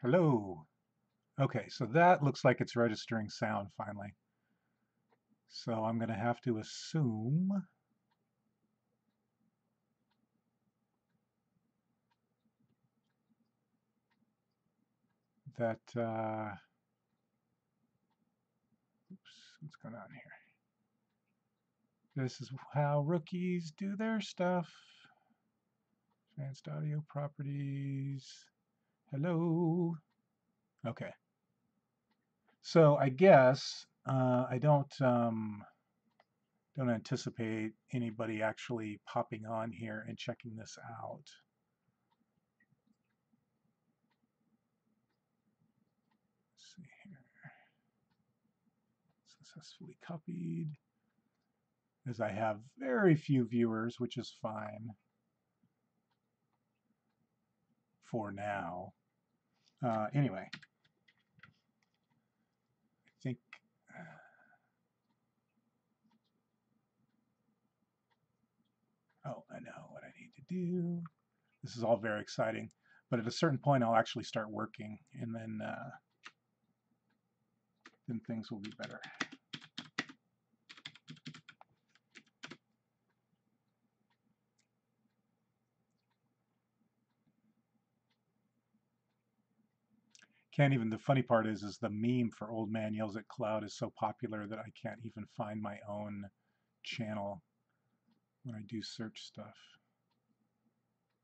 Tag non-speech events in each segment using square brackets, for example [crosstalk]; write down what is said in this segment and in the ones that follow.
Hello. Okay, so that looks like it's registering sound finally. So I'm going to have to assume that, uh, oops, what's going on here? This is how rookies do their stuff. Advanced audio properties. Hello. Okay. So I guess uh, I don't um, don't anticipate anybody actually popping on here and checking this out. Let's see here. Successfully copied. As I have very few viewers, which is fine for now. Uh, anyway, I think oh, I know what I need to do. This is all very exciting, but at a certain point, I'll actually start working, and then uh, then things will be better. Can't even, the funny part is, is the meme for Old Man Yells at Cloud is so popular that I can't even find my own channel when I do search stuff.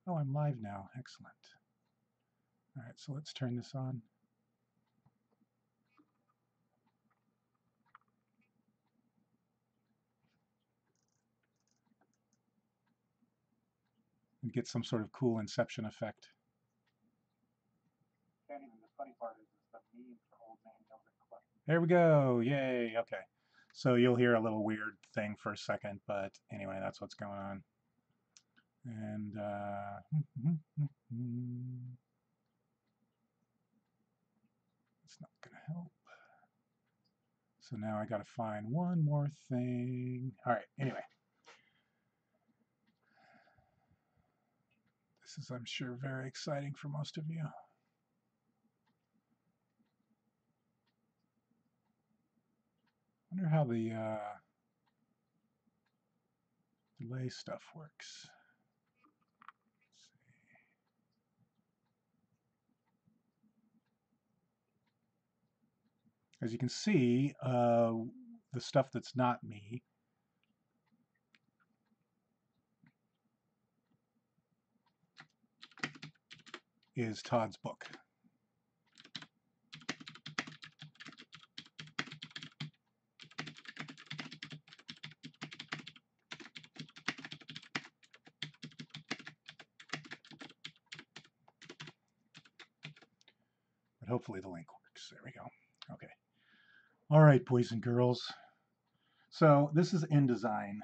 Oh, I'm live now. Excellent. All right, so let's turn this on. And get some sort of cool inception effect. Funny part is, is the meme for Old Man at Cloud. There we go. Yay. Okay. So you'll hear a little weird thing for a second, but anyway, that's what's going on. And uh, [laughs] it's not going to help. So now I got to find one more thing. All right, anyway. This is, I'm sure, very exciting for most of you. Wonder how the uh, delay stuff works. As you can see, uh, the stuff that's not me is Todd's book. Hopefully the link works. There we go. Okay. All right, boys and girls. So this is InDesign.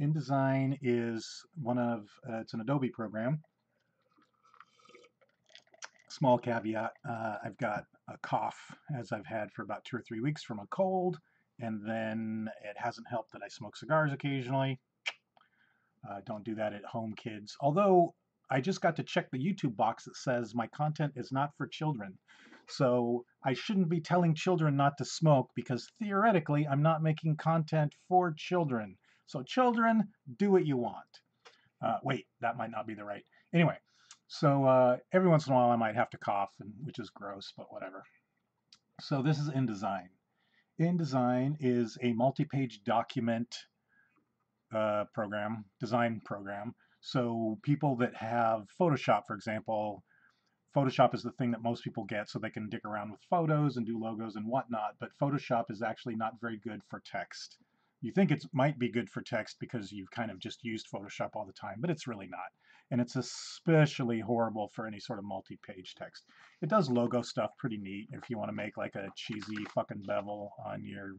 InDesign is one of, uh, it's an Adobe program. Small caveat, uh, I've got a cough as I've had for about two or three weeks from a cold, and then it hasn't helped that I smoke cigars occasionally. Uh, don't do that at home, kids. Although I just got to check the YouTube box that says my content is not for children. So I shouldn't be telling children not to smoke because theoretically I'm not making content for children. So children, do what you want. Uh, wait, that might not be the right. Anyway, so uh, every once in a while I might have to cough, and, which is gross, but whatever. So this is InDesign. InDesign is a multi-page document uh, program, design program. So people that have Photoshop, for example, Photoshop is the thing that most people get so they can dig around with photos and do logos and whatnot, but Photoshop is actually not very good for text. You think it might be good for text because you've kind of just used Photoshop all the time, but it's really not. And it's especially horrible for any sort of multi-page text. It does logo stuff pretty neat if you want to make like a cheesy fucking bevel on your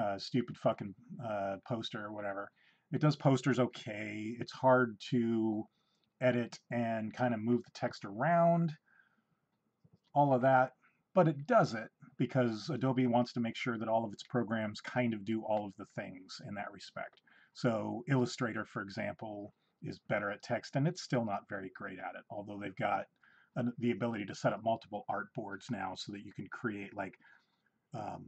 uh, stupid fucking uh, poster or whatever. It does posters okay. It's hard to edit and kind of move the text around, all of that. But it does it because Adobe wants to make sure that all of its programs kind of do all of the things in that respect. So Illustrator, for example, is better at text, and it's still not very great at it, although they've got an, the ability to set up multiple art boards now so that you can create like um,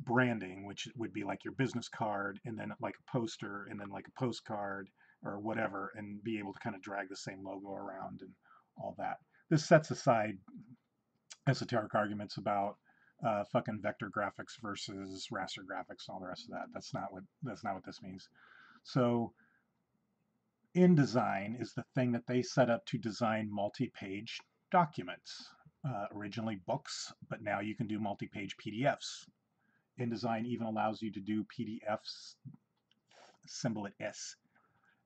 branding, which would be like your business card and then like a poster and then like a postcard or whatever, and be able to kind of drag the same logo around and all that. This sets aside esoteric arguments about uh, fucking vector graphics versus raster graphics and all the rest of that. That's not what that's not what this means. So InDesign is the thing that they set up to design multi-page documents. Uh, originally books, but now you can do multi-page PDFs. InDesign even allows you to do PDFs, symbol it S,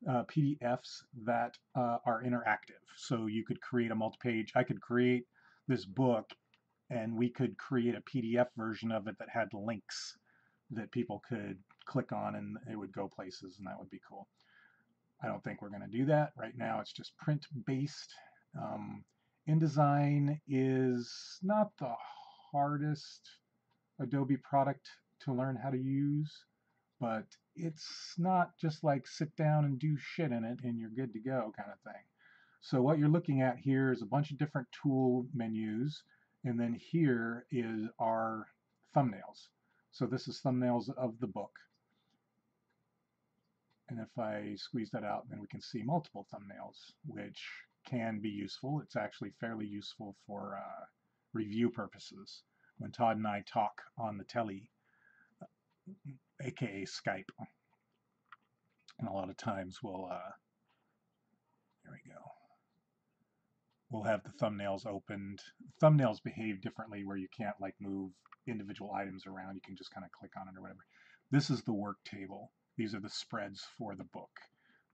uh, PDFs that uh, are interactive. So you could create a multi-page, I could create this book and we could create a PDF version of it that had links that people could click on and it would go places and that would be cool. I don't think we're going to do that. Right now it's just print based. Um, InDesign is not the hardest Adobe product to learn how to use, but it's not just like sit down and do shit in it and you're good to go kind of thing. So what you're looking at here is a bunch of different tool menus, and then here is our thumbnails. So this is thumbnails of the book. And if I squeeze that out, then we can see multiple thumbnails, which can be useful. It's actually fairly useful for uh, review purposes. When Todd and I talk on the telly, aka Skype, and a lot of times we'll, uh, there we go, we'll have the thumbnails opened. Thumbnails behave differently where you can't like move individual items around. You can just kind of click on it or whatever. This is the work table. These are the spreads for the book.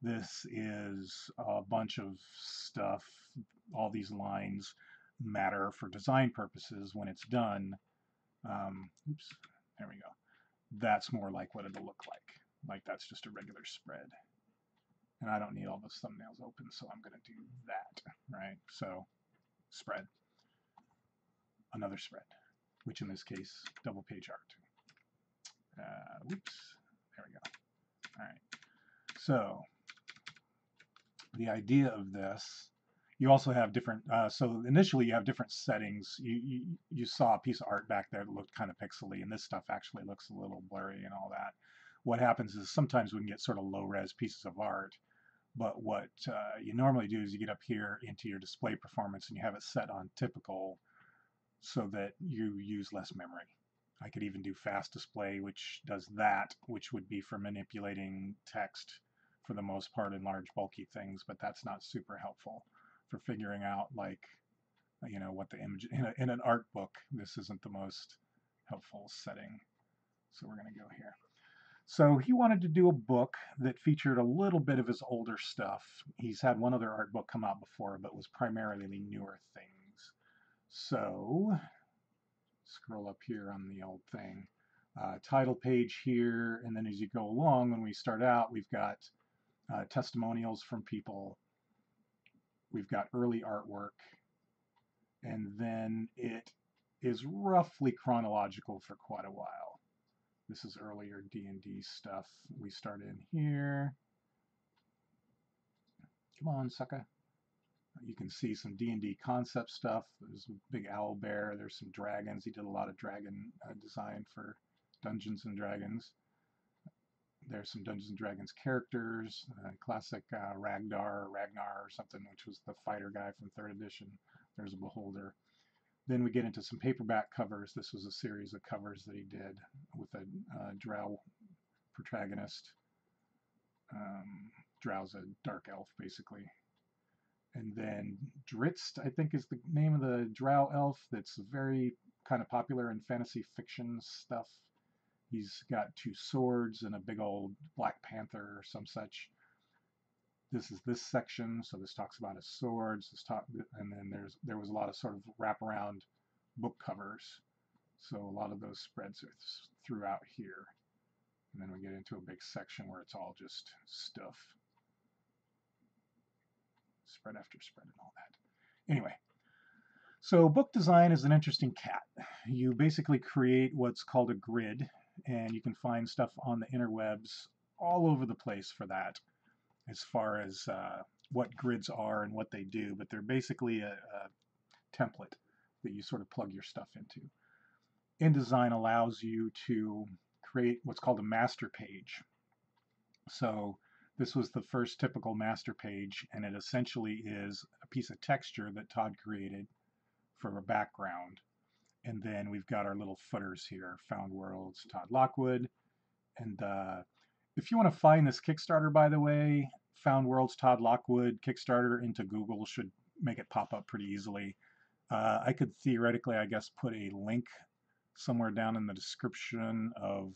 This is a bunch of stuff. All these lines matter for design purposes when it's done. Um, oops, there we go. That's more like what it'll look like. Like that's just a regular spread. And I don't need all those thumbnails open, so I'm going to do that, right? So spread, another spread, which in this case, double page art. Uh, whoops, there we go. All right. So the idea of this, you also have different, uh, so initially you have different settings. You, you, you saw a piece of art back there that looked kind of pixely, and this stuff actually looks a little blurry and all that. What happens is sometimes we can get sort of low-res pieces of art, but what uh, you normally do is you get up here into your display performance and you have it set on typical so that you use less memory. I could even do fast display, which does that, which would be for manipulating text for the most part in large bulky things, but that's not super helpful for figuring out like, you know, what the image, in, a, in an art book, this isn't the most helpful setting. So we're going to go here. So he wanted to do a book that featured a little bit of his older stuff. He's had one other art book come out before, but was primarily the newer things. So scroll up here on the old thing. Uh, title page here, and then as you go along, when we start out, we've got uh, testimonials from people. We've got early artwork, and then it is roughly chronological for quite a while. This is earlier D&D stuff. We start in here. Come on, sucker. You can see some D&D concept stuff. There's a big owl bear. There's some dragons. He did a lot of dragon uh, design for Dungeons and Dragons. There's some Dungeons and Dragons characters. Uh, classic uh, Ragnar, Ragnar or something, which was the fighter guy from third edition. There's a beholder. Then we get into some paperback covers. This was a series of covers that he did with a uh, drow protagonist. Um, Drow's a dark elf, basically. And then Drizzt, I think, is the name of the drow elf that's very kind of popular in fantasy fiction stuff. He's got two swords and a big old Black Panther or some such this is this section. So this talks about his swords. This talk, and then there's there was a lot of sort of wraparound book covers. So a lot of those spreads are throughout here. And then we get into a big section where it's all just stuff. Spread after spread and all that. Anyway, so book design is an interesting cat. You basically create what's called a grid, and you can find stuff on the interwebs all over the place for that as far as uh, what grids are and what they do, but they're basically a, a, template that you sort of plug your stuff into. InDesign allows you to create what's called a master page. So this was the first typical master page, and it essentially is a piece of texture that Todd created for a background. And then we've got our little footers here, Found Worlds, Todd Lockwood. And uh, if you want to find this Kickstarter, by the way, Found Worlds, Todd Lockwood, Kickstarter into Google should make it pop up pretty easily. Uh, I could theoretically, I guess, put a link somewhere down in the description of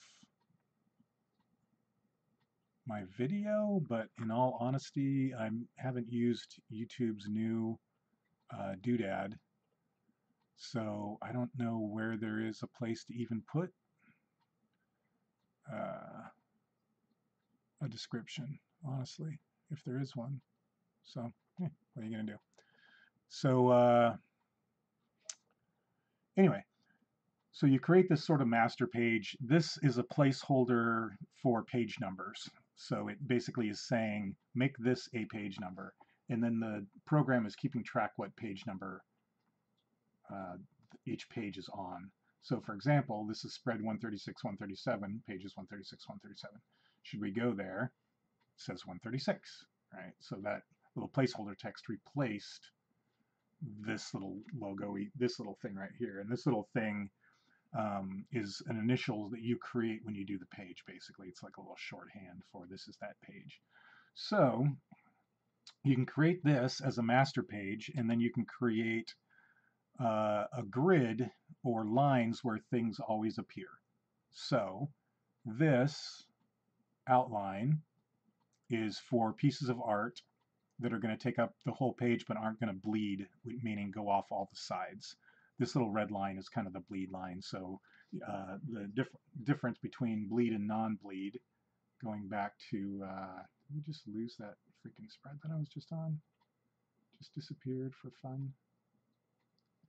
my video, but in all honesty, I haven't used YouTube's new uh, doodad, so I don't know where there is a place to even put uh, a description, honestly, if there is one. So, [laughs] what are you going to do? So, uh, anyway, so you create this sort of master page. This is a placeholder for page numbers. So it basically is saying, make this a page number. And then the program is keeping track what page number uh, each page is on. So for example, this is spread 136, 137, pages 136, 137. Should we go there? It says 136, right? So that little placeholder text replaced this little logo, this little thing right here. And this little thing um, is an initial that you create when you do the page, basically. It's like a little shorthand for this is that page. So you can create this as a master page, and then you can create uh, a grid or lines where things always appear. So this outline is for pieces of art that are going to take up the whole page but aren't going to bleed, meaning go off all the sides this little red line is kind of the bleed line. So uh, the diff difference between bleed and non-bleed, going back to, uh, just lose that freaking spread that I was just on? Just disappeared for fun.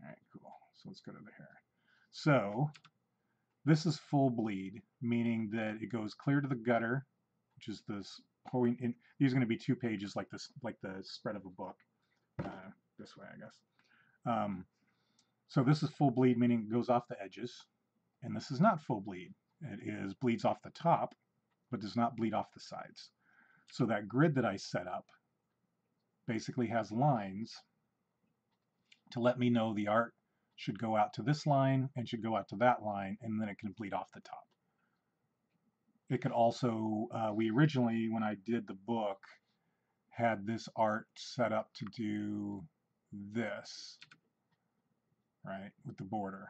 All right, cool. So let's go to the hair. So this is full bleed, meaning that it goes clear to the gutter, which is this point in, these are going to be two pages like this, like the spread of a book, uh, this way, I guess. Um, so this is full bleed, meaning it goes off the edges. And this is not full bleed. It is bleeds off the top, but does not bleed off the sides. So that grid that I set up basically has lines to let me know the art should go out to this line and should go out to that line, and then it can bleed off the top. It could also, uh, we originally, when I did the book, had this art set up to do this right, with the border.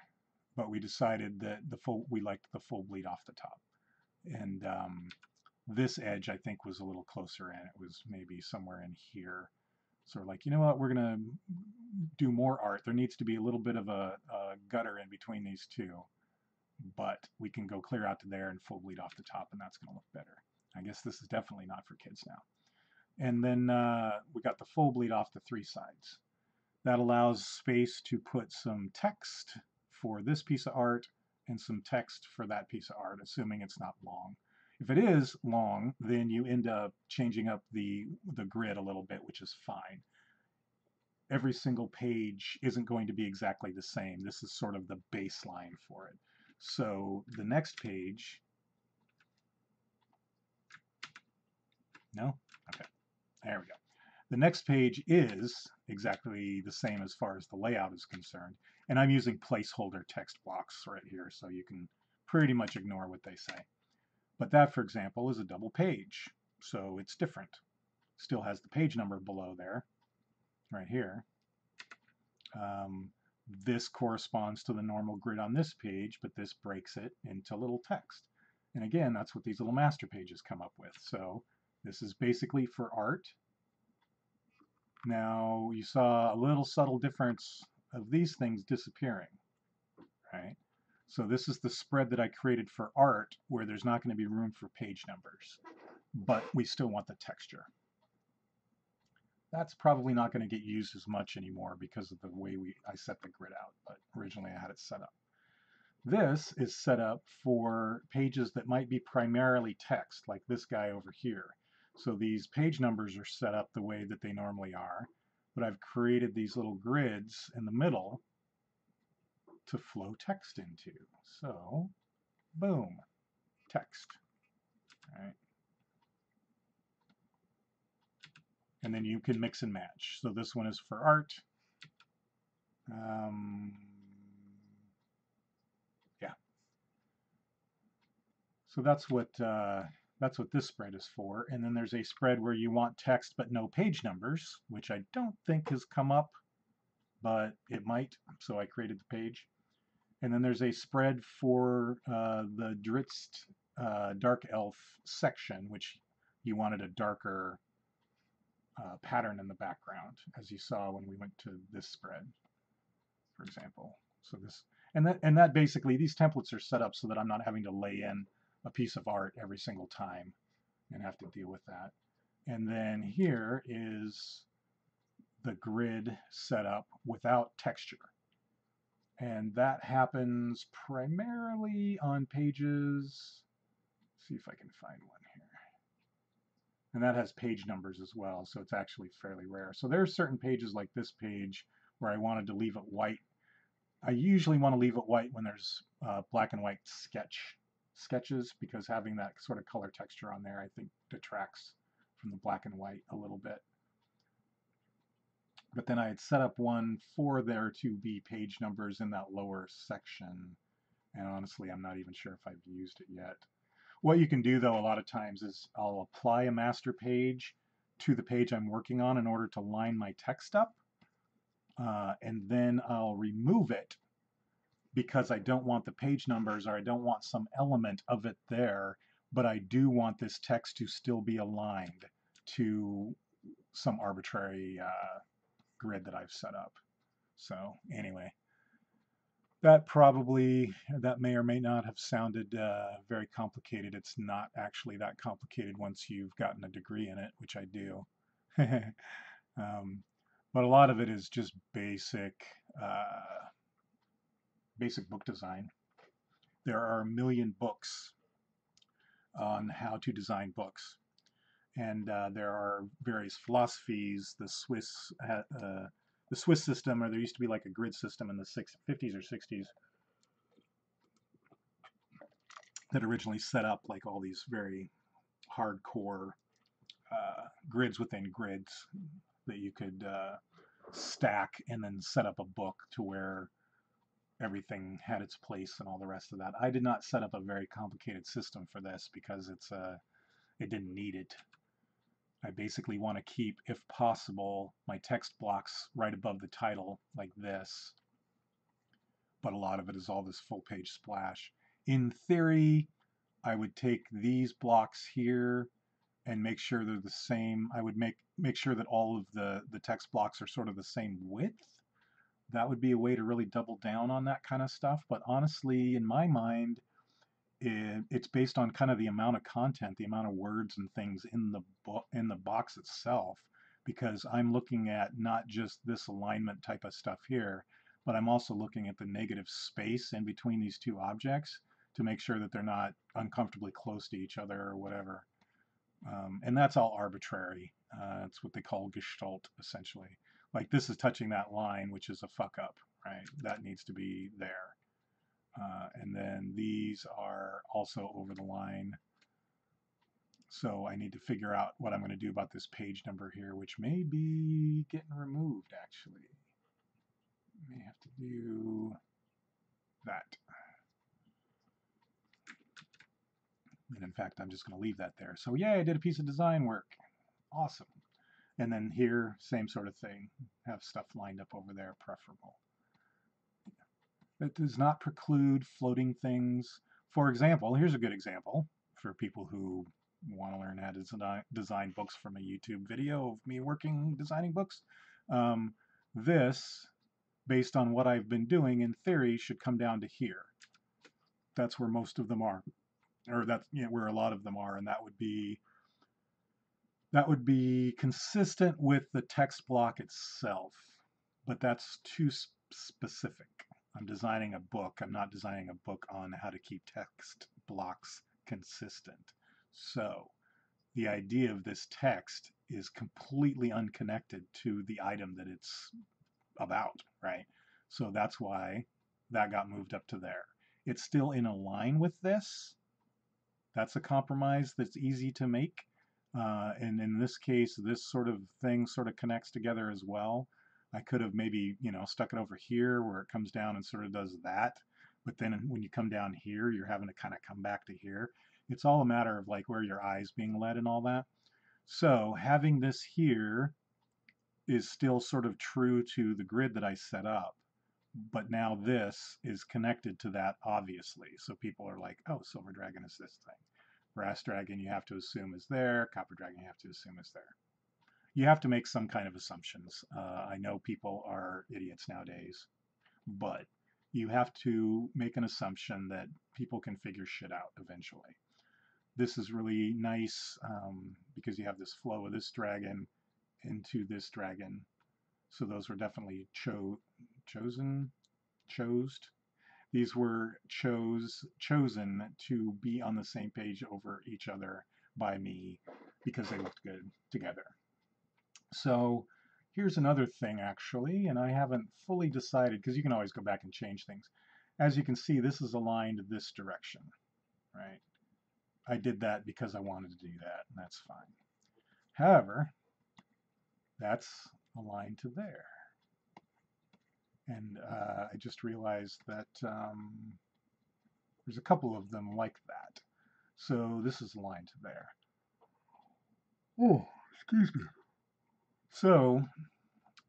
But we decided that the full, we liked the full bleed off the top. And um, this edge, I think, was a little closer in. It was maybe somewhere in here. So we're like, you know what, we're going to do more art. There needs to be a little bit of a, a gutter in between these two. But we can go clear out to there and full bleed off the top, and that's going to look better. I guess this is definitely not for kids now. And then uh, we got the full bleed off the three sides. That allows space to put some text for this piece of art and some text for that piece of art, assuming it's not long. If it is long, then you end up changing up the, the grid a little bit, which is fine. Every single page isn't going to be exactly the same. This is sort of the baseline for it. So the next page, no? Okay, there we go. The next page is exactly the same as far as the layout is concerned. And I'm using placeholder text blocks right here, so you can pretty much ignore what they say. But that, for example, is a double page, so it's different. Still has the page number below there, right here. Um, this corresponds to the normal grid on this page, but this breaks it into little text. And again, that's what these little master pages come up with. So this is basically for art. Now you saw a little subtle difference of these things disappearing, right? So this is the spread that I created for art where there's not going to be room for page numbers, but we still want the texture. That's probably not going to get used as much anymore because of the way we I set the grid out, but originally I had it set up. This is set up for pages that might be primarily text, like this guy over here. So these page numbers are set up the way that they normally are, but I've created these little grids in the middle to flow text into. So, boom, text. Right. And then you can mix and match. So this one is for art. Um, yeah. So that's what uh, that's what this spread is for. And then there's a spread where you want text but no page numbers, which I don't think has come up, but it might. So I created the page. And then there's a spread for uh, the Drizzt uh, Dark Elf section, which you wanted a darker uh, pattern in the background, as you saw when we went to this spread, for example. So this, and that, and that basically, these templates are set up so that I'm not having to lay in a piece of art every single time and have to deal with that. And then here is the grid set up without texture. And that happens primarily on pages, see if I can find one here. And that has page numbers as well, so it's actually fairly rare. So there are certain pages like this page where I wanted to leave it white. I usually want to leave it white when there's uh, black and white sketch sketches because having that sort of color texture on there I think detracts from the black and white a little bit. But then I had set up one for there to be page numbers in that lower section. And honestly, I'm not even sure if I've used it yet. What you can do, though, a lot of times is I'll apply a master page to the page I'm working on in order to line my text up. Uh, and then I'll remove it because I don't want the page numbers or I don't want some element of it there, but I do want this text to still be aligned to some arbitrary uh, grid that I've set up. So anyway, that probably, that may or may not have sounded uh, very complicated. It's not actually that complicated once you've gotten a degree in it, which I do. [laughs] um, but a lot of it is just basic, uh, basic book design. There are a million books on how to design books and uh, there are various philosophies. The Swiss, uh, the Swiss system, or there used to be like a grid system in the 50s or 60s that originally set up like all these very hardcore uh, grids within grids that you could uh, stack and then set up a book to where everything had its place and all the rest of that. I did not set up a very complicated system for this because it's uh, it didn't need it. I basically want to keep, if possible, my text blocks right above the title like this. But a lot of it is all this full page splash. In theory, I would take these blocks here and make sure they're the same. I would make make sure that all of the, the text blocks are sort of the same width. That would be a way to really double down on that kind of stuff. But honestly, in my mind, it, it's based on kind of the amount of content, the amount of words and things in the book in the box itself, because I'm looking at not just this alignment type of stuff here, but I'm also looking at the negative space in between these two objects to make sure that they're not uncomfortably close to each other or whatever. Um, and that's all arbitrary. Uh, it's what they call gestalt, essentially. Like this is touching that line, which is a fuck up, right? That needs to be there. Uh, and then these are also over the line. So I need to figure out what I'm going to do about this page number here, which may be getting removed actually. May have to do that. And in fact, I'm just going to leave that there. So yeah, I did a piece of design work. Awesome. And then here, same sort of thing. Have stuff lined up over there, preferable. It does not preclude floating things. For example, here's a good example for people who want to learn how to design books from a YouTube video of me working designing books. Um, this, based on what I've been doing, in theory, should come down to here. That's where most of them are, or that's you know, where a lot of them are, and that would be that would be consistent with the text block itself, but that's too specific. I'm designing a book. I'm not designing a book on how to keep text blocks consistent. So the idea of this text is completely unconnected to the item that it's about, right? So that's why that got moved up to there. It's still in a line with this. That's a compromise that's easy to make. Uh, and in this case, this sort of thing sort of connects together as well. I could have maybe, you know, stuck it over here where it comes down and sort of does that. But then when you come down here, you're having to kind of come back to here. It's all a matter of like where your eye's being led and all that. So having this here is still sort of true to the grid that I set up. But now this is connected to that obviously. So people are like, oh, Silver Dragon is this thing. Brass Dragon you have to assume is there. Copper Dragon you have to assume is there. You have to make some kind of assumptions. Uh, I know people are idiots nowadays, but you have to make an assumption that people can figure shit out eventually. This is really nice um, because you have this flow of this dragon into this dragon. So those were definitely cho chosen, chosed. These were chose chosen to be on the same page over each other by me because they looked good together. So here's another thing actually, and I haven't fully decided because you can always go back and change things. As you can see, this is aligned this direction, right? I did that because I wanted to do that, and that's fine. However, that's aligned to there. And uh, I just realized that um, there's a couple of them like that. So this is aligned to there. Oh, excuse me. So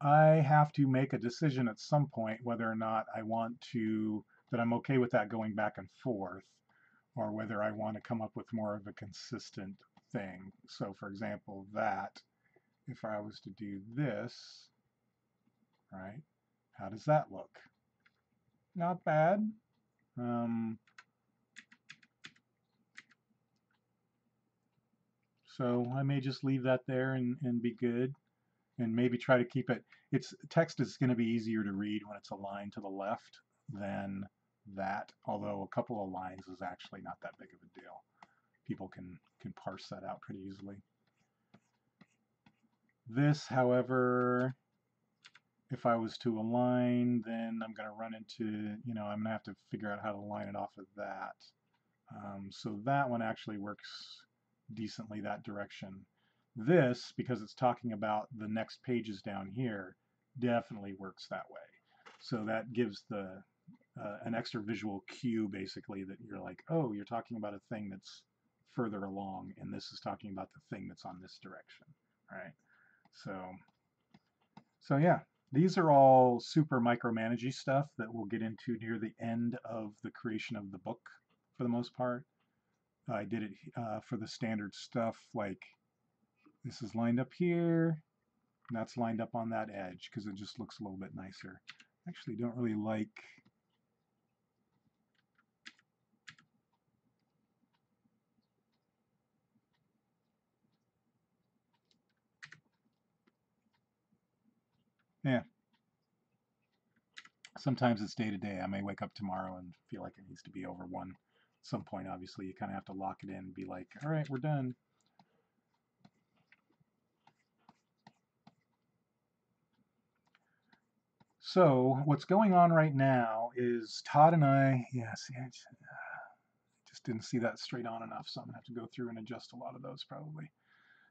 I have to make a decision at some point whether or not I want to, that I'm okay with that going back and forth, or whether I want to come up with more of a consistent thing. So for example, that, if I was to do this, right, how does that look? Not bad. Um, so I may just leave that there and, and be good and maybe try to keep it. Its text is going to be easier to read when it's aligned to the left than that, although a couple of lines is actually not that big of a deal. People can, can parse that out pretty easily. This, however, if I was to align, then I'm going to run into, you know, I'm going to have to figure out how to line it off of that. Um, so that one actually works decently that direction. This, because it's talking about the next pages down here, definitely works that way. So that gives the uh, an extra visual cue, basically, that you're like, oh, you're talking about a thing that's further along, and this is talking about the thing that's on this direction, right? So, so yeah, these are all super micromanagey stuff that we'll get into near the end of the creation of the book, for the most part. I did it uh, for the standard stuff, like this is lined up here, and that's lined up on that edge because it just looks a little bit nicer. Actually, don't really like Yeah. Sometimes it's day to day. I may wake up tomorrow and feel like it needs to be over one. At some point, obviously, you kind of have to lock it in and be like, all right, we're done. So what's going on right now is Todd and I, yeah, see, I just, just didn't see that straight on enough, so I'm going to have to go through and adjust a lot of those probably.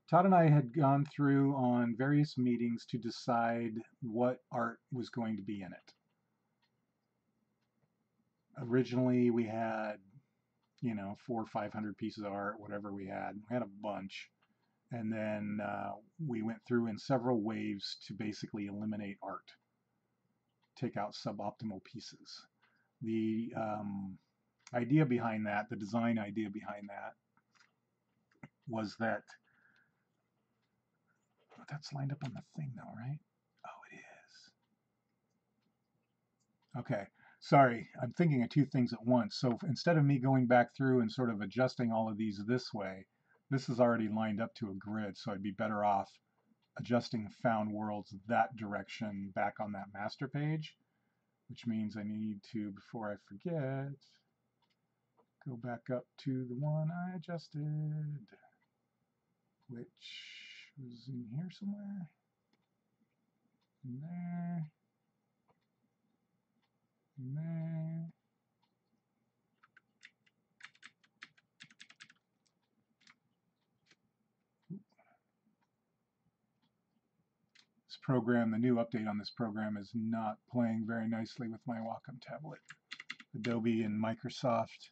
Todd and I had gone through on various meetings to decide what art was going to be in it. Originally, we had, you know, four or 500 pieces of art, whatever we had. We had a bunch. And then uh, we went through in several waves to basically eliminate art take out suboptimal pieces. The um, idea behind that, the design idea behind that, was that oh, that's lined up on the thing though, right? Oh, it is. Okay, sorry, I'm thinking of two things at once. So instead of me going back through and sort of adjusting all of these this way, this is already lined up to a grid, so I'd be better off adjusting found worlds that direction back on that master page, which means I need to, before I forget, go back up to the one I adjusted. which was in here somewhere. In there. In there. Program, the new update on this program is not playing very nicely with my Wacom tablet. Adobe and Microsoft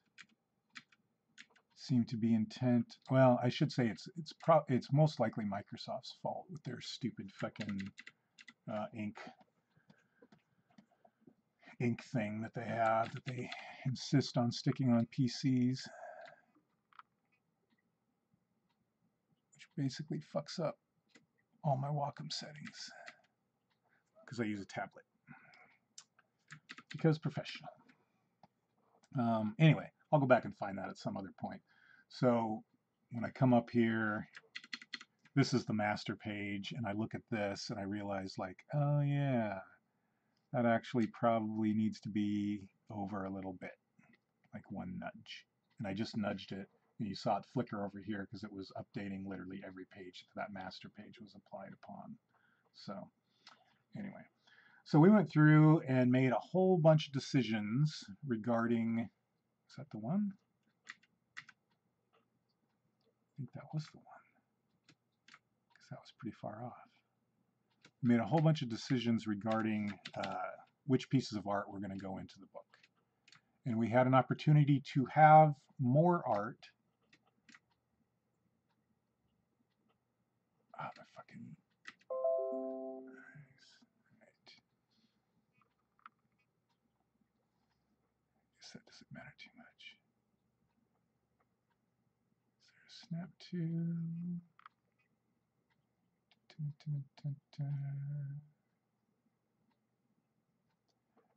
seem to be intent. Well, I should say it's it's pro it's most likely Microsoft's fault with their stupid fucking uh, ink ink thing that they have that they insist on sticking on PCs, which basically fucks up all my Wacom settings because I use a tablet because professional. Um, anyway, I'll go back and find that at some other point. So when I come up here, this is the master page, and I look at this and I realize like, oh yeah, that actually probably needs to be over a little bit, like one nudge. And I just nudged it, you saw it flicker over here because it was updating literally every page that that master page was applied upon. So anyway, so we went through and made a whole bunch of decisions regarding, is that the one? I think that was the one, because that was pretty far off. We made a whole bunch of decisions regarding uh, which pieces of art were going to go into the book. And we had an opportunity to have more art. Guess that doesn't matter too much. Is there a snap to?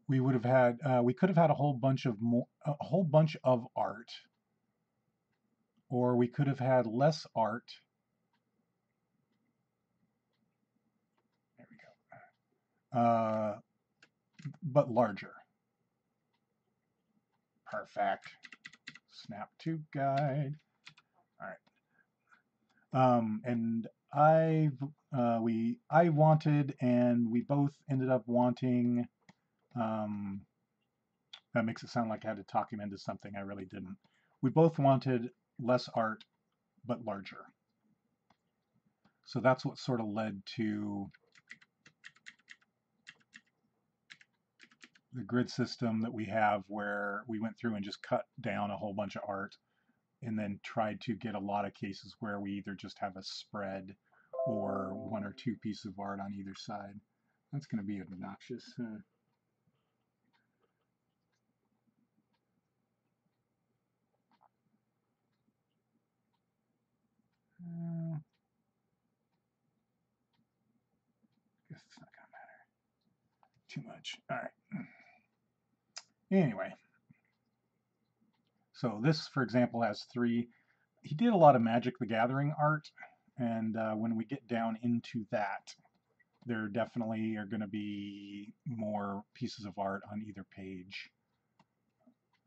We would have had, uh, we could have had a whole bunch of more, a whole bunch of art, or we could have had less art. There we go. Uh, but larger. Perfect. Snap to guide. All right. Um, and I uh, we I wanted and we both ended up wanting. Um, that makes it sound like I had to talk him into something. I really didn't. We both wanted less art, but larger. So that's what sort of led to the grid system that we have where we went through and just cut down a whole bunch of art and then tried to get a lot of cases where we either just have a spread or one or two pieces of art on either side. That's going to be obnoxious. Uh, guess it's not to matter too much. All right. Anyway. So this, for example, has three. He did a lot of Magic the Gathering art, and uh, when we get down into that, there definitely are going to be more pieces of art on either page.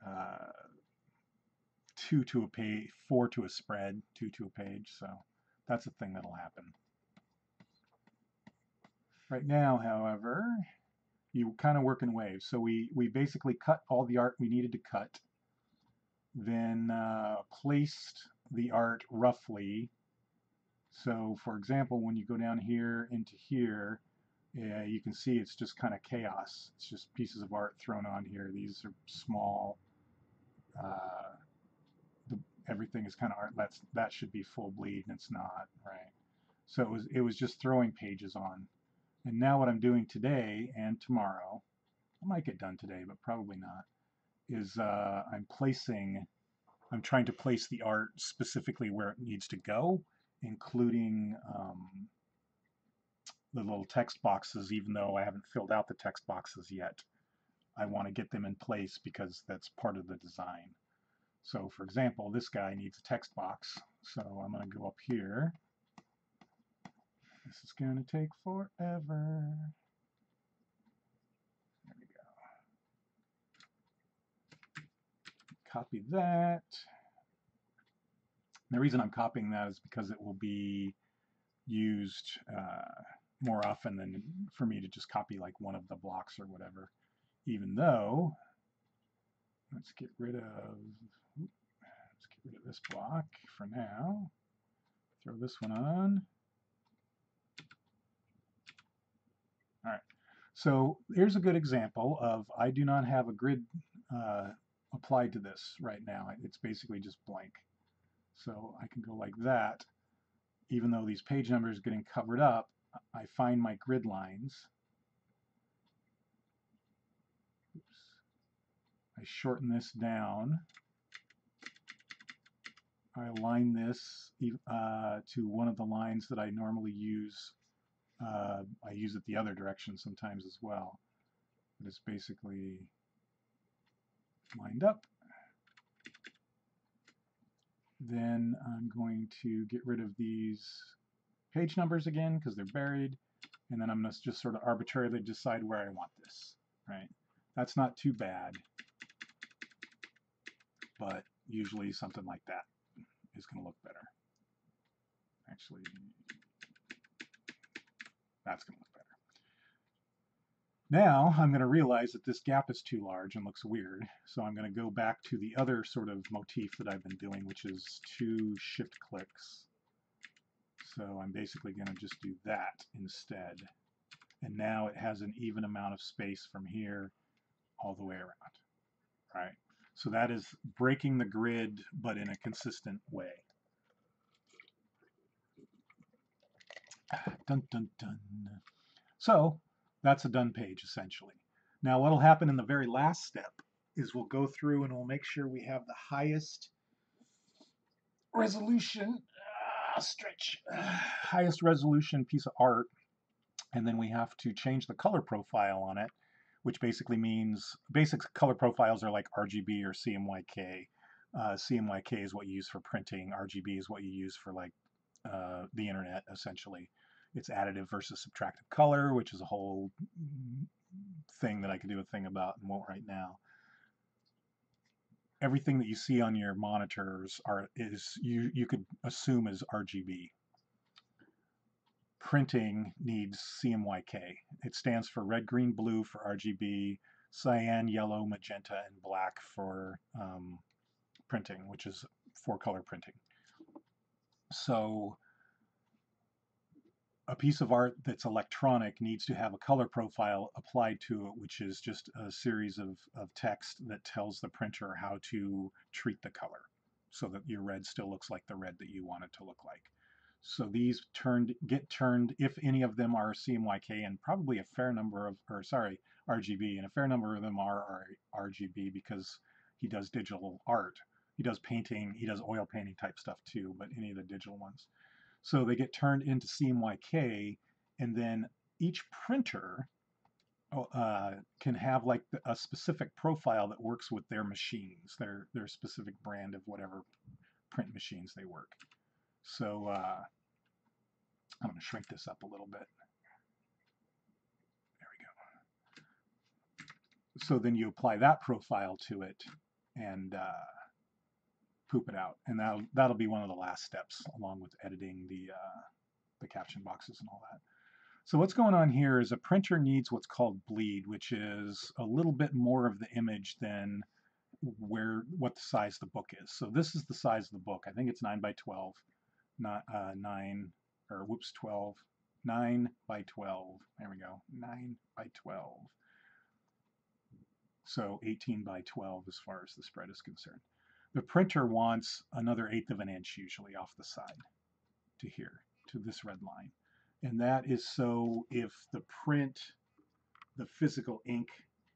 Uh, two to a page, four to a spread, two to a page. So that's a thing that'll happen. Right now, however, you kind of work in waves. So we, we basically cut all the art we needed to cut then uh, placed the art roughly. So for example, when you go down here into here, you can see it's just kind of chaos. It's just pieces of art thrown on here. These are small. Uh, the, everything is kind of art. That's that should be full bleed, and it's not, right? So it was it was just throwing pages on. And now what I'm doing today and tomorrow, I might get done today, but probably not is uh, I'm placing, I'm trying to place the art specifically where it needs to go, including um, the little text boxes, even though I haven't filled out the text boxes yet. I want to get them in place because that's part of the design. So for example, this guy needs a text box. So I'm going to go up here. This is going to take forever. There we go. copy that. the reason I'm copying that is because it will be used uh, more often than for me to just copy like one of the blocks or whatever. Even though, let's get rid of, let's get rid of this block for now. Throw this one on. All right, so here's a good example of I do not have a grid uh, applied to this right now. It's basically just blank. So I can go like that. Even though these page numbers are getting covered up, I find my grid lines. Oops. I shorten this down. I align this uh, to one of the lines that I normally use. Uh, I use it the other direction sometimes as well. But it's basically lined up. Then I'm going to get rid of these page numbers again because they're buried. And then I'm going to just sort of arbitrarily decide where I want this, right? That's not too bad, but usually something like that is going to look better. Actually, that's going to look better. Now I'm going to realize that this gap is too large and looks weird, so I'm going to go back to the other sort of motif that I've been doing, which is two shift clicks. So I'm basically going to just do that instead. And now it has an even amount of space from here all the way around. Right? So that is breaking the grid, but in a consistent way. Dun, dun, dun. So that's a done page, essentially. Now, what will happen in the very last step is we'll go through and we'll make sure we have the highest resolution, uh, stretch, uh, highest resolution piece of art, and then we have to change the color profile on it, which basically means basic color profiles are like RGB or CMYK. Uh, CMYK is what you use for printing. RGB is what you use for like uh, the internet, essentially. It's additive versus subtractive color, which is a whole thing that I could do a thing about and won't right now. Everything that you see on your monitors are is you you could assume is RGB. Printing needs CMYK. It stands for red, green, blue for RGB, cyan, yellow, magenta, and black for um, printing, which is four color printing. So a piece of art that's electronic needs to have a color profile applied to it, which is just a series of, of text that tells the printer how to treat the color so that your red still looks like the red that you want it to look like. So these turned get turned if any of them are CMYK and probably a fair number of, or sorry, RGB, and a fair number of them are, are RGB because he does digital art. He does painting, he does oil painting type stuff too, but any of the digital ones. So they get turned into CMYK, and then each printer uh, can have like a specific profile that works with their machines, their their specific brand of whatever print machines they work. So uh, I'm going to shrink this up a little bit. There we go. So then you apply that profile to it, and uh, poop it out, and that'll that'll be one of the last steps, along with editing the uh, the caption boxes and all that. So what's going on here is a printer needs what's called bleed, which is a little bit more of the image than where what the size the book is. So this is the size of the book. I think it's 9 by 12, not uh, 9 or whoops 12, 9 by 12. There we go, 9 by 12. So 18 by 12 as far as the spread is concerned. The printer wants another eighth of an inch usually off the side to here, to this red line. And that is so if the print, the physical ink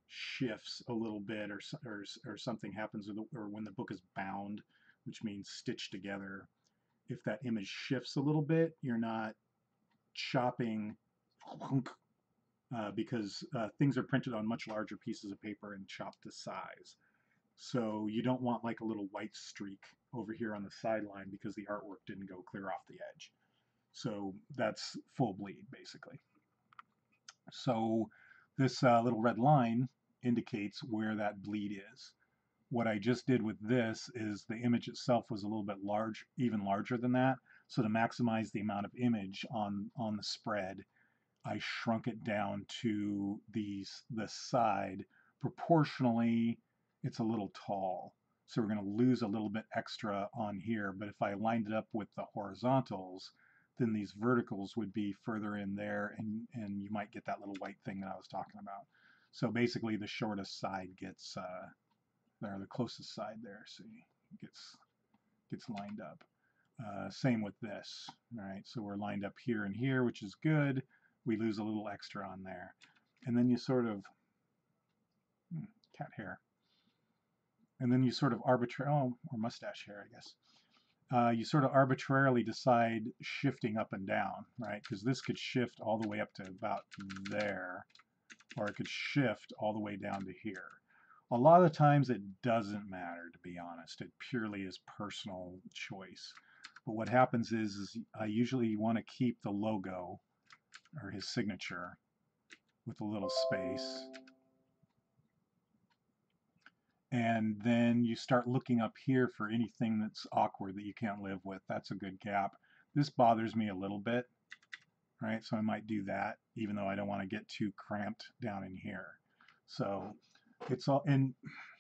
shifts a little bit or, or, or something happens or when the book is bound, which means stitched together, if that image shifts a little bit, you're not chopping uh, because uh, things are printed on much larger pieces of paper and chopped to size. So you don't want like a little white streak over here on the sideline because the artwork didn't go clear off the edge. So that's full bleed basically. So this uh, little red line indicates where that bleed is. what I just did with this is the image itself was a little bit large, even larger than that. So to maximize the amount of image on, on the spread, I shrunk it down to these the side. Proportionally, it's a little tall. So we're going to lose a little bit extra on here. But if I lined it up with the horizontals, then these verticals would be further in there and, and you might get that little white thing that I was talking about. So basically the shortest side gets, uh, there, the closest side there, see, gets, gets lined up. Uh, same with this, all right? So we're lined up here and here, which is good. We lose a little extra on there. And then you sort of, hmm, cat hair. And then you sort of arbitrarily, oh, or mustache hair, I guess. Uh, you sort of arbitrarily decide shifting up and down, right? Because this could shift all the way up to about there, or it could shift all the way down to here. A lot of times it doesn't matter, to be honest. It purely is personal choice. But what happens is, is I usually want to keep the logo or his signature with a little space. And then you start looking up here for anything that's awkward that you can't live with. That's a good gap. This bothers me a little bit, right? So I might do that, even though I don't want to get too cramped down in here. So it's all, and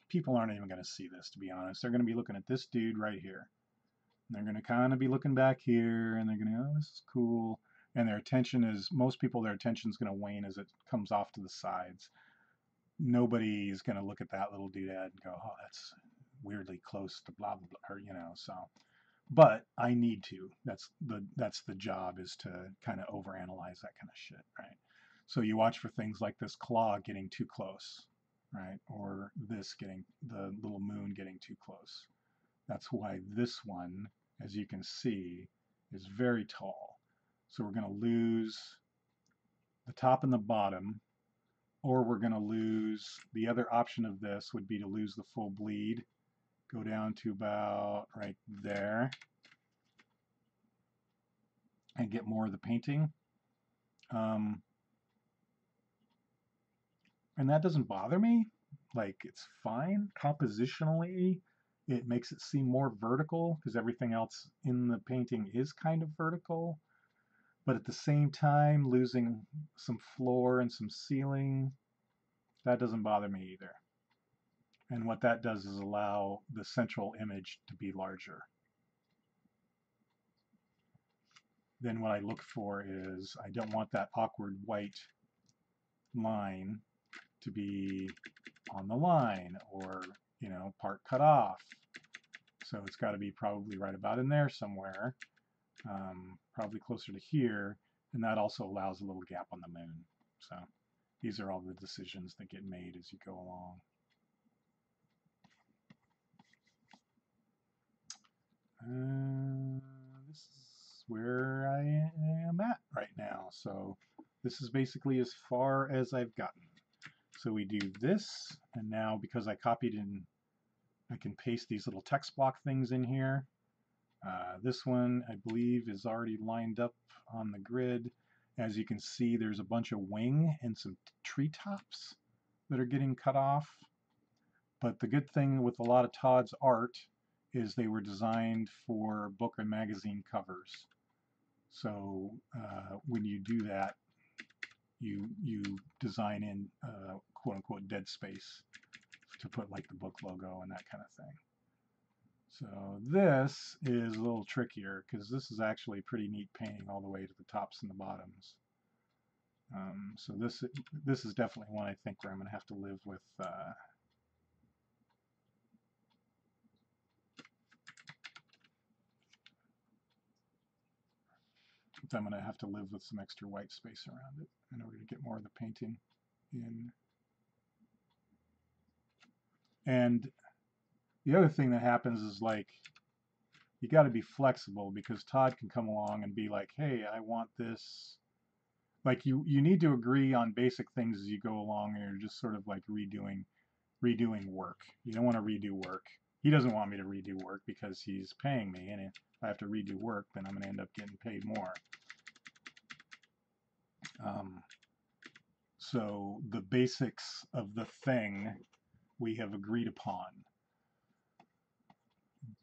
people aren't even going to see this, to be honest. They're going to be looking at this dude right here. And they're going to kind of be looking back here, and they're going to, oh, this is cool and their attention is most people their attention is going to wane as it comes off to the sides nobody is going to look at that little doodad and go oh that's weirdly close to blah blah blah or you know so but I need to. That's the that's the job is to kind of overanalyze that kind of shit right? So you watch for things like this claw getting too close right? Or this getting the little moon getting too close. That's why this one as you can see is very tall. So we're going to lose the top and the bottom, or we're going to lose, the other option of this would be to lose the full bleed, go down to about right there, and get more of the painting. Um, and that doesn't bother me. Like, it's fine. Compositionally, it makes it seem more vertical because everything else in the painting is kind of vertical but at the same time losing some floor and some ceiling that doesn't bother me either. And what that does is allow the central image to be larger. Then what I look for is I don't want that awkward white line to be on the line or you know part cut off. So it's got to be probably right about in there somewhere um, probably closer to here, and that also allows a little gap on the moon. So these are all the decisions that get made as you go along. Uh, this is where I am at right now. So this is basically as far as I've gotten. So we do this, and now because I copied in, I can paste these little text block things in here. Uh, this one, I believe, is already lined up on the grid. As you can see, there's a bunch of wing and some treetops that are getting cut off. But the good thing with a lot of Todd's art is they were designed for book and magazine covers. So uh, when you do that, you you design in uh, quote unquote dead space to put like the book logo and that kind of thing. So this is a little trickier because this is actually pretty neat painting all the way to the tops and the bottoms. Um, so this this is definitely one I think where I'm going to have to live with uh, I'm going to have to live with some extra white space around it in order to get more of the painting in. And the other thing that happens is like you got to be flexible because Todd can come along and be like, "Hey, I want this." Like you, you need to agree on basic things as you go along, and you're just sort of like redoing, redoing work. You don't want to redo work. He doesn't want me to redo work because he's paying me, and if I have to redo work, then I'm going to end up getting paid more. Um, so the basics of the thing we have agreed upon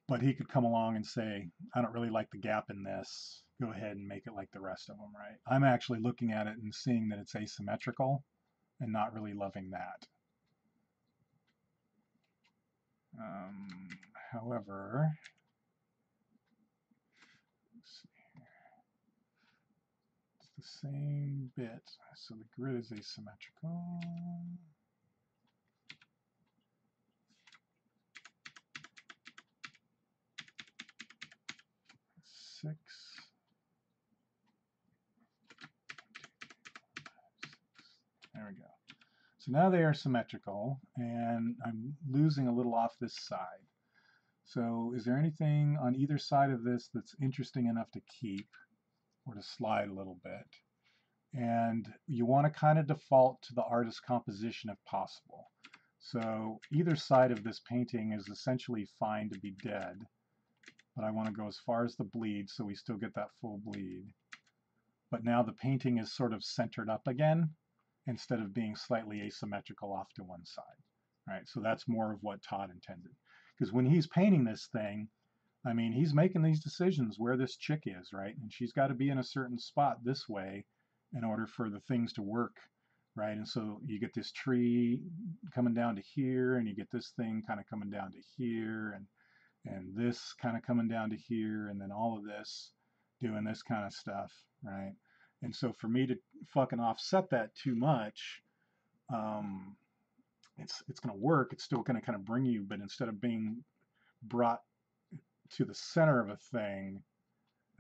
but he could come along and say, I don't really like the gap in this. Go ahead and make it like the rest of them, right? I'm actually looking at it and seeing that it's asymmetrical and not really loving that. Um, however, it's the same bit, so the grid is asymmetrical. Six. There we go. So now they are symmetrical, and I'm losing a little off this side. So is there anything on either side of this that's interesting enough to keep or to slide a little bit? And you want to kind of default to the artist's composition if possible. So either side of this painting is essentially fine to be dead, but I want to go as far as the bleed so we still get that full bleed. But now the painting is sort of centered up again, instead of being slightly asymmetrical off to one side, right? So that's more of what Todd intended. Because when he's painting this thing, I mean, he's making these decisions where this chick is, right? And she's got to be in a certain spot this way in order for the things to work, right? And so you get this tree coming down to here, and you get this thing kind of coming down to here, and and this kind of coming down to here, and then all of this doing this kind of stuff, right? And so for me to fucking offset that too much, um, it's it's going to work. It's still going to kind of bring you, but instead of being brought to the center of a thing,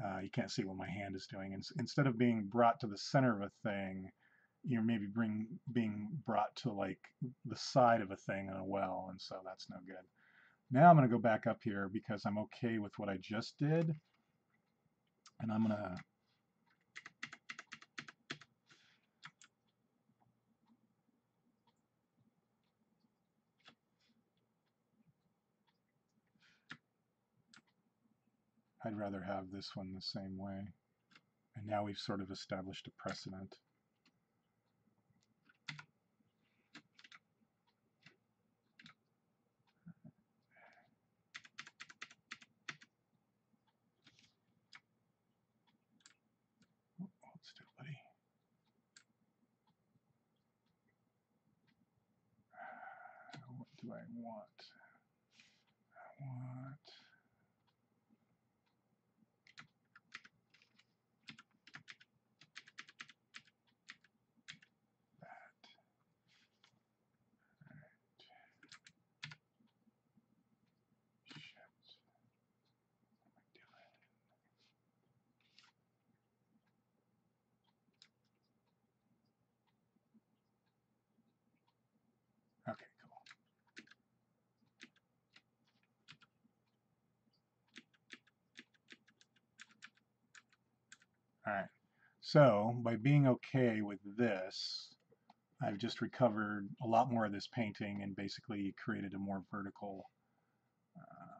uh, you can't see what my hand is doing. And instead of being brought to the center of a thing, you're maybe bring being brought to like the side of a thing in a well, and so that's no good. Now I'm going to go back up here because I'm okay with what I just did, and I'm going to I'd rather have this one the same way. And now we've sort of established a precedent. Hold still, buddy. What do I want? So by being okay with this, I've just recovered a lot more of this painting and basically created a more vertical uh,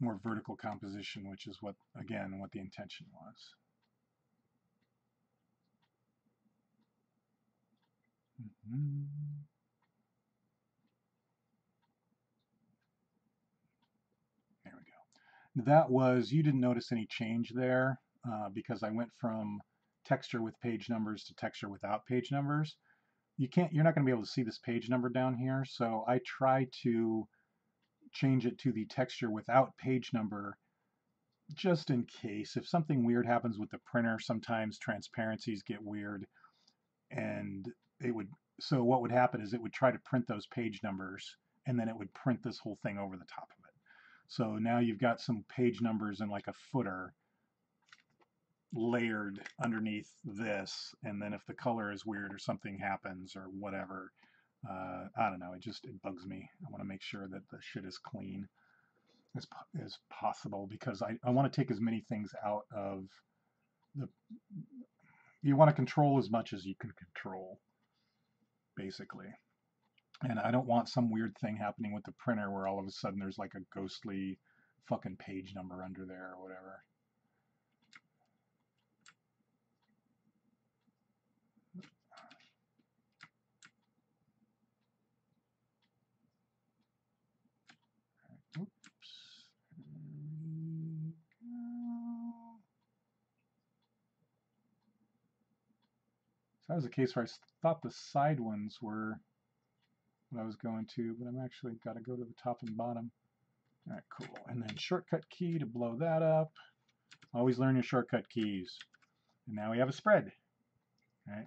more vertical composition, which is what, again, what the intention was. Mm-hmm. There we go. That was, you didn't notice any change there uh, because I went from texture with page numbers to texture without page numbers. You can't, you're not going to be able to see this page number down here, so I try to change it to the texture without page number just in case. If something weird happens with the printer, sometimes transparencies get weird and it would so what would happen is it would try to print those page numbers and then it would print this whole thing over the top. So now you've got some page numbers and like a footer layered underneath this and then if the color is weird or something happens or whatever uh, I don't know it just it bugs me I want to make sure that the shit is clean as, as possible because I, I want to take as many things out of the you want to control as much as you can control basically. And I don't want some weird thing happening with the printer where all of a sudden there's like a ghostly fucking page number under there or whatever. Oops. So that was a case where I thought the side ones were what I was going to, but I'm actually got to go to the top and bottom. All right, cool. And then shortcut key to blow that up. Always learn your shortcut keys. And now we have a spread. All right.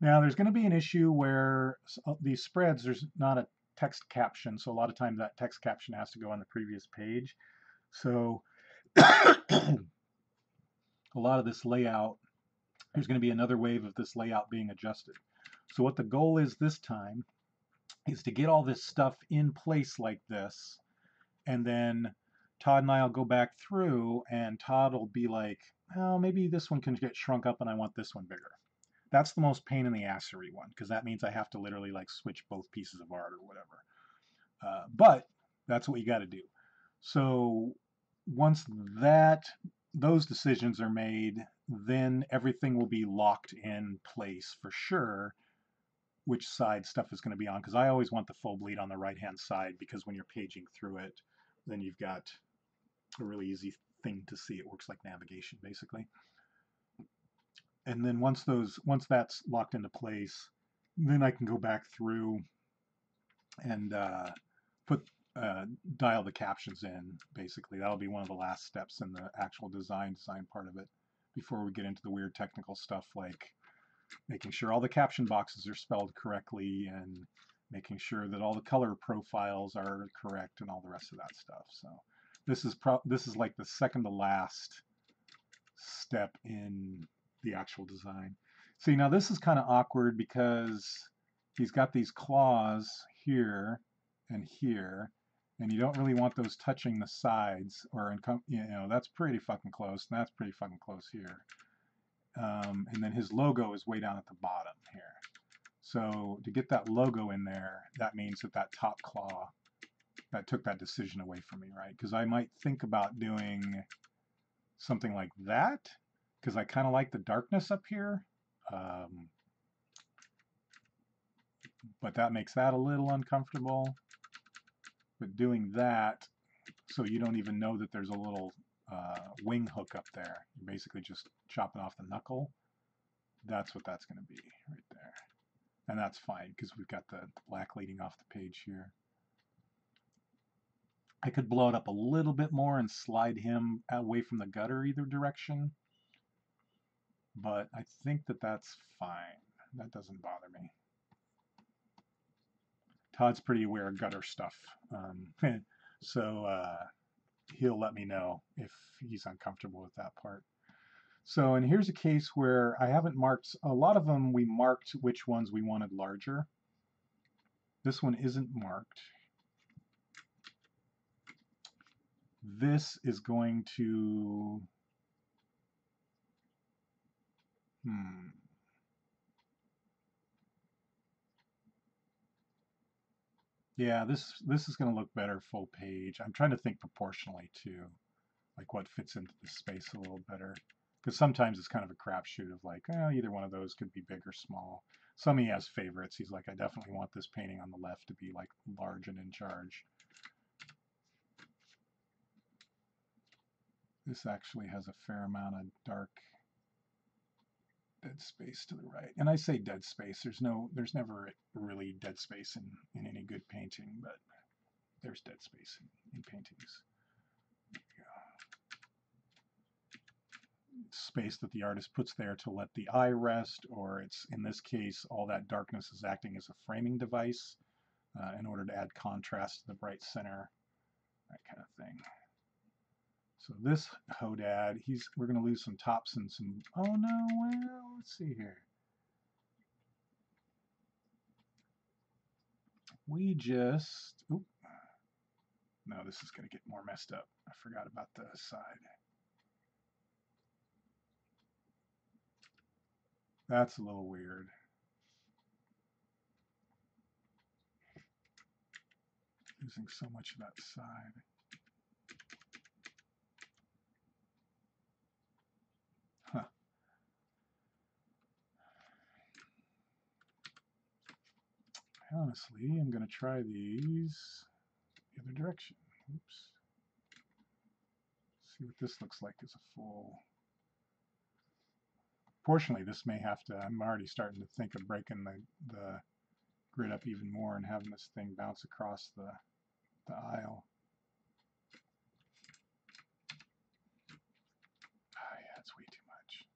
Now there's going to be an issue where uh, these spreads, there's not a text caption, so a lot of times that text caption has to go on the previous page. So [coughs] a lot of this layout, there's going to be another wave of this layout being adjusted. So what the goal is this time is to get all this stuff in place like this, and then Todd and I will go back through, and Todd will be like, oh, maybe this one can get shrunk up and I want this one bigger. That's the most pain in the assery one, because that means I have to literally like switch both pieces of art or whatever. Uh, but that's what you got to do. So once that those decisions are made, then everything will be locked in place for sure which side stuff is going to be on because I always want the full bleed on the right hand side because when you're paging through it then you've got a really easy thing to see. It works like navigation basically. And then once those once that's locked into place then I can go back through and uh, put uh, dial the captions in basically. That'll be one of the last steps in the actual design design part of it before we get into the weird technical stuff like making sure all the caption boxes are spelled correctly and making sure that all the color profiles are correct and all the rest of that stuff. So this is pro this is like the second to last step in the actual design. See now this is kind of awkward because he's got these claws here and here and you don't really want those touching the sides or you know that's pretty fucking close and that's pretty fucking close here um, and then his logo is way down at the bottom here. So to get that logo in there that means that that top claw that took that decision away from me right? Because I might think about doing something like that because I kind of like the darkness up here um, but that makes that a little uncomfortable. But doing that, so you don't even know that there's a little uh, wing hook up there. You're basically just chopping off the knuckle. That's what that's going to be right there. And that's fine because we've got the black leading off the page here. I could blow it up a little bit more and slide him away from the gutter either direction. But I think that that's fine. That doesn't bother me. Todd's pretty aware of gutter stuff. Um, [laughs] so uh, he'll let me know if he's uncomfortable with that part. So, and here's a case where I haven't marked, a lot of them we marked which ones we wanted larger. This one isn't marked. This is going to, hmm, Yeah, this this is going to look better full page. I'm trying to think proportionally too, like what fits into the space a little better. Because sometimes it's kind of a crapshoot of like, oh, either one of those could be big or small. Some he has favorites. He's like, I definitely want this painting on the left to be like large and in charge. This actually has a fair amount of dark dead space to the right. And I say dead space. There's no, there's never really dead space in, in any good painting, but there's dead space in, in paintings. Space that the artist puts there to let the eye rest, or it's, in this case, all that darkness is acting as a framing device uh, in order to add contrast to the bright center, that kind of thing. So this Hodad, he's we're going to lose some tops and some, oh no, well, let's see here. We just, oop, no, this is going to get more messed up. I forgot about the side. That's a little weird. Losing so much of that side. Honestly, I'm going to try these the other direction. Oops. See what this looks like as a full Fortunately, this may have to, I'm already starting to think of breaking the, the grid up even more and having this thing bounce across the, the aisle. Oh yeah, it's way too much.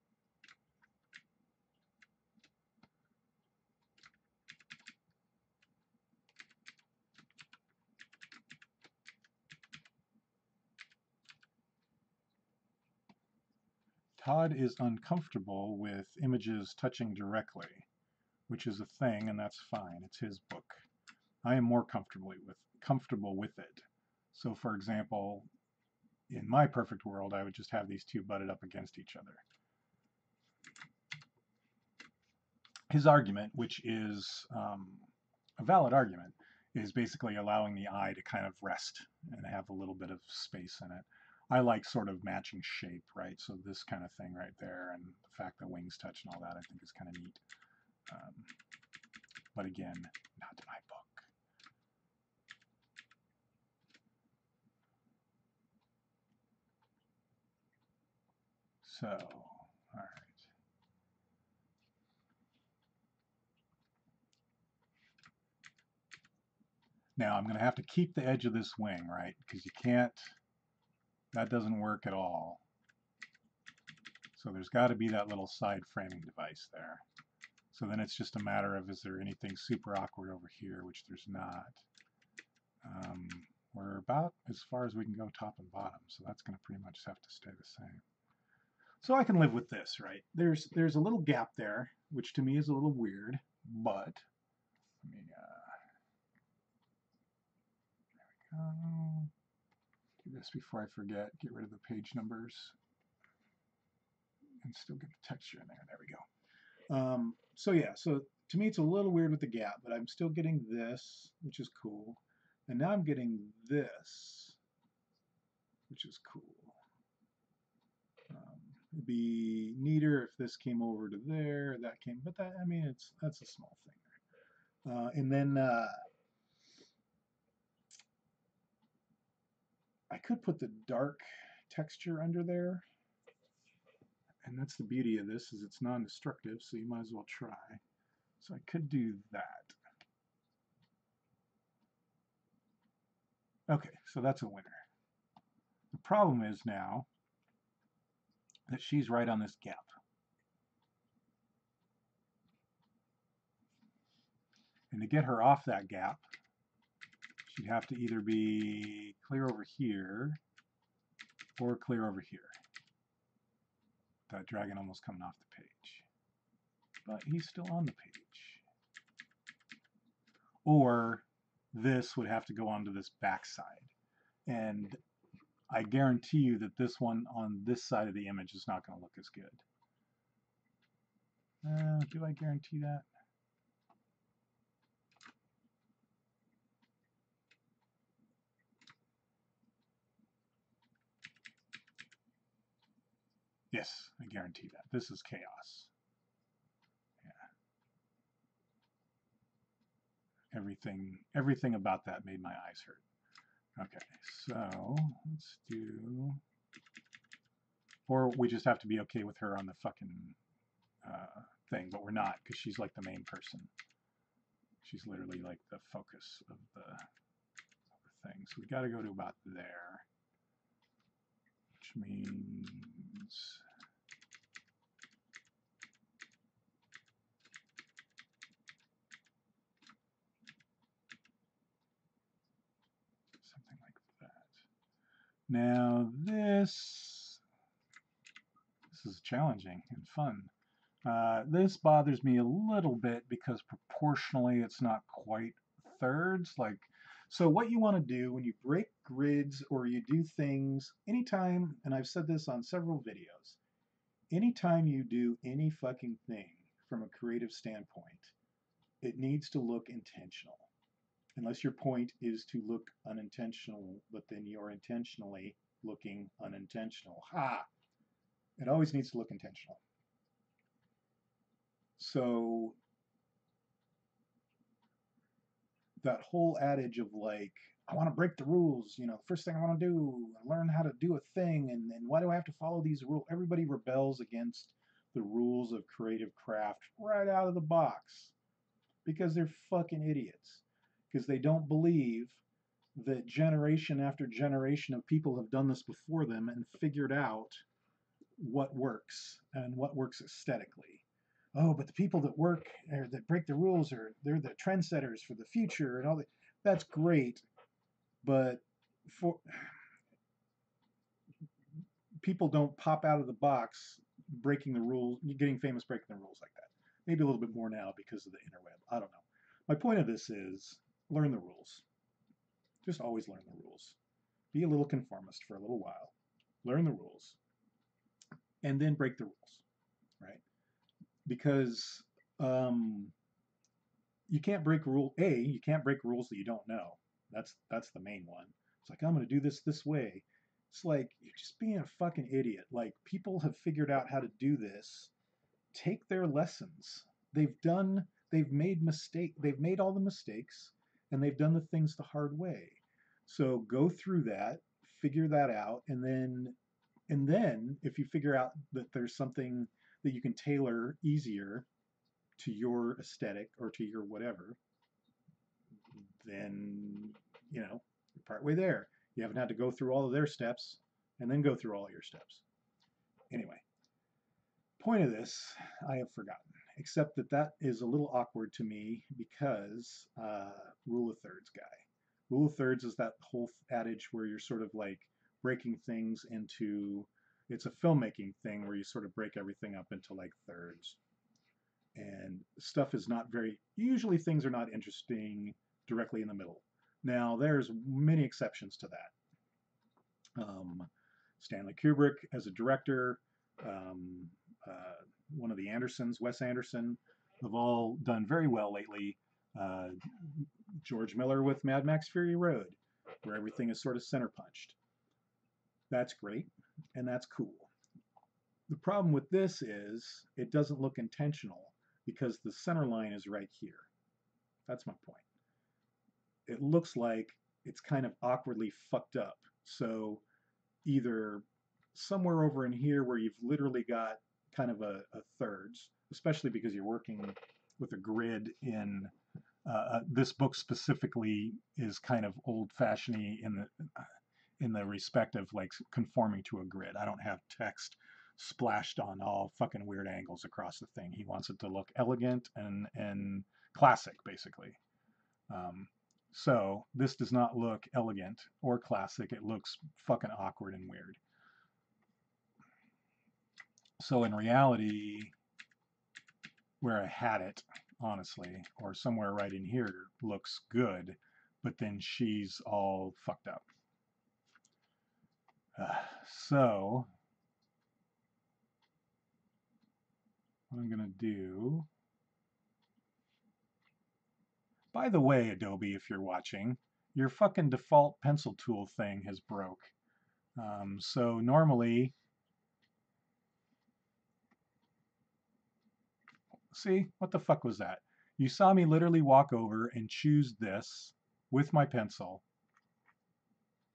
Todd is uncomfortable with images touching directly, which is a thing, and that's fine. It's his book. I am more comfortable with comfortable with it. So, for example, in my perfect world, I would just have these two butted up against each other. His argument, which is um, a valid argument, is basically allowing the eye to kind of rest and have a little bit of space in it. I like sort of matching shape, right? So this kind of thing right there, and the fact that wings touch and all that, I think is kind of neat. Um, but again, not my book. So, all right. Now I'm going to have to keep the edge of this wing, right? Because you can't that doesn't work at all. So there's got to be that little side framing device there. So then it's just a matter of is there anything super awkward over here, which there's not. Um, we're about as far as we can go top and bottom, so that's going to pretty much have to stay the same. So I can live with this, right? There's there's a little gap there, which to me is a little weird, but let me, uh, there we go do this before I forget. Get rid of the page numbers and still get the texture in there. There we go. Um, so yeah, so to me it's a little weird with the gap, but I'm still getting this, which is cool. And now I'm getting this, which is cool. Um, it'd be neater if this came over to there, that came, but that, I mean, it's that's a small thing. Uh, and then uh, I could put the dark texture under there. And that's the beauty of this is it's non-destructive, so you might as well try. So I could do that. Okay, so that's a winner. The problem is now that she's right on this gap. And to get her off that gap, she'd have to either be clear over here or clear over here. That dragon almost coming off the page. But he's still on the page. Or this would have to go onto this back side. And I guarantee you that this one on this side of the image is not going to look as good. Uh, do I guarantee that? Yes, I guarantee that. This is chaos. Yeah. Everything, everything about that made my eyes hurt. Okay, so let's do, or we just have to be okay with her on the fucking uh, thing, but we're not because she's like the main person. She's literally like the focus of the, of the thing. So we got to go to about there, which means something like that. Now this, this is challenging and fun. Uh, this bothers me a little bit because proportionally it's not quite thirds. Like so what you want to do when you break grids or you do things anytime, and I've said this on several videos, anytime you do any fucking thing from a creative standpoint, it needs to look intentional. Unless your point is to look unintentional, but then you're intentionally looking unintentional. Ha! It always needs to look intentional. So that whole adage of like, I want to break the rules, you know, first thing I want to do, learn how to do a thing, and, and why do I have to follow these rules? Everybody rebels against the rules of creative craft right out of the box because they're fucking idiots. Because they don't believe that generation after generation of people have done this before them and figured out what works and what works aesthetically. Oh, but the people that work or that break the rules are they're the trendsetters for the future and all that. That's great, but for people don't pop out of the box breaking the rules, getting famous breaking the rules like that. Maybe a little bit more now because of the interweb. I don't know. My point of this is learn the rules. Just always learn the rules. Be a little conformist for a little while. Learn the rules. And then break the rules, right? Because um, you can't break rule A, you can't break rules that you don't know. That's that's the main one. It's like I'm going to do this this way. It's like you're just being a fucking idiot. Like people have figured out how to do this. Take their lessons. They've done they've made mistake they've made all the mistakes and they've done the things the hard way. So go through that, figure that out, and then and then if you figure out that there's something that you can tailor easier to your aesthetic or to your whatever, then you know, you're partway there. You haven't had to go through all of their steps and then go through all your steps. Anyway, point of this, I have forgotten, except that that is a little awkward to me because uh, rule of thirds guy. Rule of thirds is that whole adage where you're sort of like breaking things into, it's a filmmaking thing where you sort of break everything up into like thirds. And stuff is not very, usually things are not interesting directly in the middle. Now, there's many exceptions to that. Um, Stanley Kubrick as a director, um, uh, one of the Andersons, Wes Anderson, have all done very well lately. Uh, George Miller with Mad Max Fury Road, where everything is sort of center punched. That's great, and that's cool. The problem with this is it doesn't look intentional because the center line is right here. That's my point it looks like it's kind of awkwardly fucked up. So either somewhere over in here where you've literally got kind of a, a thirds, especially because you're working with a grid in uh, uh this book specifically is kind of old-fashioned in the in the respect of like conforming to a grid. I don't have text splashed on all fucking weird angles across the thing. He wants it to look elegant and and classic, basically. Um, so this does not look elegant or classic. It looks fucking awkward and weird. So in reality, where I had it, honestly, or somewhere right in here looks good, but then she's all fucked up. Uh, so what I'm going to do by the way, Adobe, if you're watching, your fucking default pencil tool thing has broke. Um, so normally, see, what the fuck was that? You saw me literally walk over and choose this with my pencil,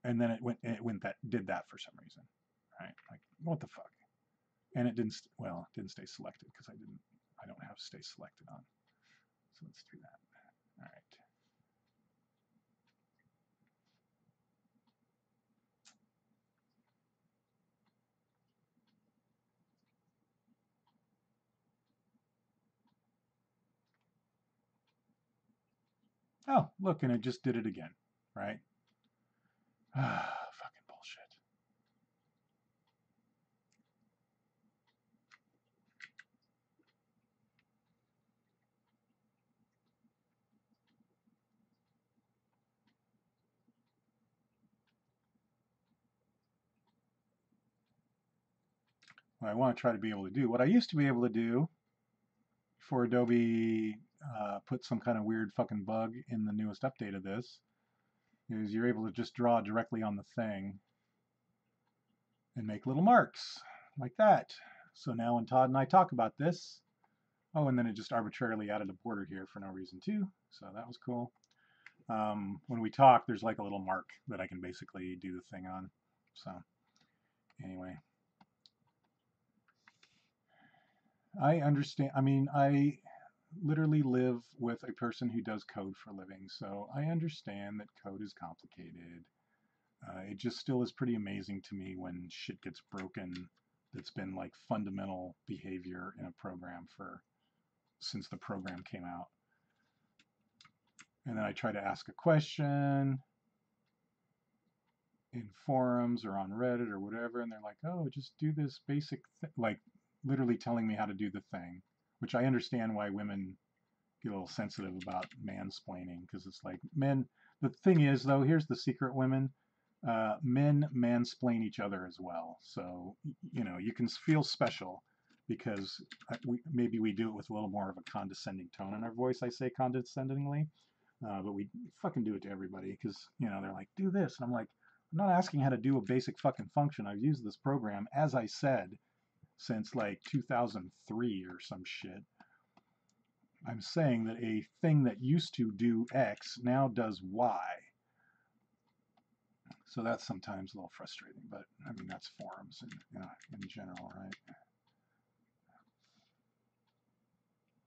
and then it went, it went that, did that for some reason, right? Like, what the fuck? And it didn't, well, it didn't stay selected because I didn't, I don't have stay selected on. So let's do that. All right. Oh, look, and it just did it again, right? [sighs] Fucking bullshit. What I want to try to be able to do. What I used to be able to do before Adobe uh, put some kind of weird fucking bug in the newest update of this is you're able to just draw directly on the thing and make little marks like that. So now when Todd and I talk about this, oh, and then it just arbitrarily added a border here for no reason too. So that was cool. Um, when we talk, there's like a little mark that I can basically do the thing on. So anyway. I understand. I mean, I literally live with a person who does code for a living, so I understand that code is complicated. Uh, it just still is pretty amazing to me when shit gets broken that's been like fundamental behavior in a program for since the program came out. And then I try to ask a question in forums or on Reddit or whatever, and they're like, oh, just do this basic thing, like literally telling me how to do the thing, which I understand why women get a little sensitive about mansplaining because it's like men. The thing is, though, here's the secret women uh, men mansplain each other as well. So, you know, you can feel special because uh, we, maybe we do it with a little more of a condescending tone in our voice. I say condescendingly, uh, but we fucking do it to everybody because, you know, they're like, do this. And I'm like, I'm not asking how to do a basic fucking function. I've used this program, as I said, since like 2003 or some shit. I'm saying that a thing that used to do X now does Y. So that's sometimes a little frustrating, but I mean, that's forums in, you know, in general, right?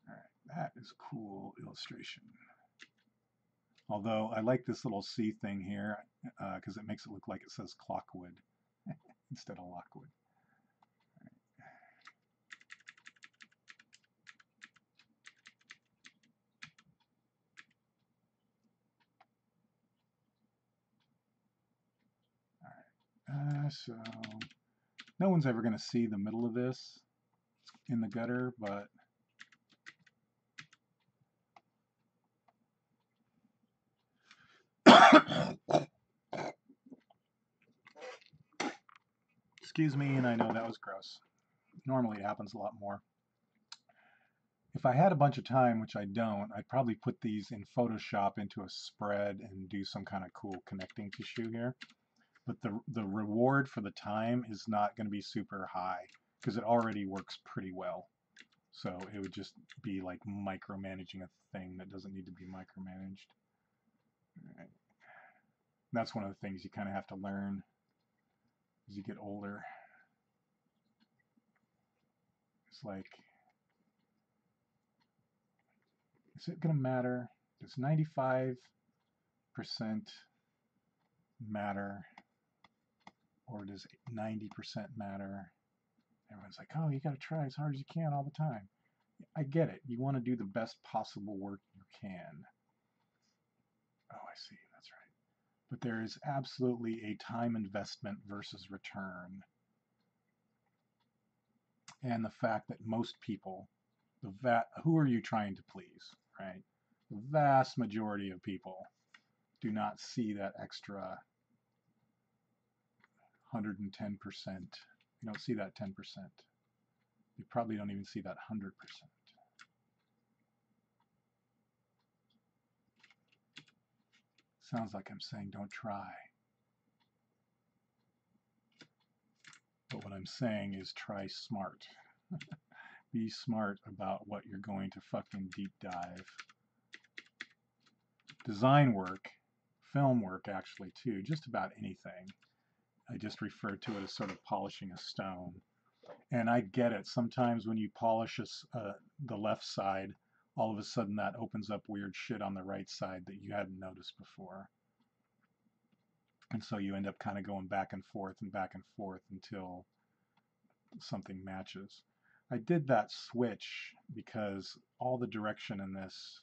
All right, that is cool illustration. Although I like this little C thing here because uh, it makes it look like it says clockwood [laughs] instead of lockwood. Uh, so no one's ever going to see the middle of this in the gutter, but excuse me, and I know that was gross. Normally it happens a lot more. If I had a bunch of time, which I don't, I'd probably put these in Photoshop into a spread and do some kind of cool connecting tissue here but the, the reward for the time is not going to be super high because it already works pretty well. So it would just be like micromanaging a thing that doesn't need to be micromanaged. Right. That's one of the things you kind of have to learn as you get older. It's like, is it going to matter? Does 95% matter or does 90% matter? Everyone's like, oh, you got to try as hard as you can all the time. I get it. You want to do the best possible work you can. Oh, I see. That's right. But there is absolutely a time investment versus return. And the fact that most people, the va- who are you trying to please, right? The vast majority of people do not see that extra 110%. You don't see that 10%. You probably don't even see that 100%. Sounds like I'm saying don't try. But what I'm saying is try smart. [laughs] Be smart about what you're going to fucking deep dive. Design work, film work actually too, just about anything I just refer to it as sort of polishing a stone. And I get it. Sometimes when you polish a, uh, the left side, all of a sudden that opens up weird shit on the right side that you hadn't noticed before. And so you end up kind of going back and forth and back and forth until something matches. I did that switch because all the direction in this